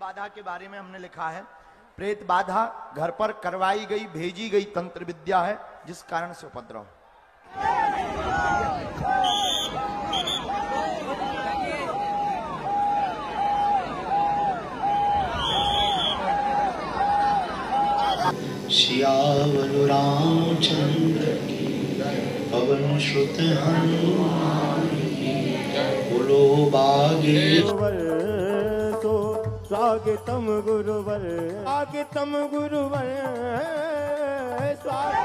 बाधा के बारे में हमने लिखा है। प्रेत बाधा घर पर करवाई गई भेजी गई तंत्र विद्या है जिस कारण से उपद्रव। रामचंद्र की पवन श्रुत हनुमान की बोलो बागे। स्वागतम गुरुवर। स्वागतम गुरुवर। स्वागत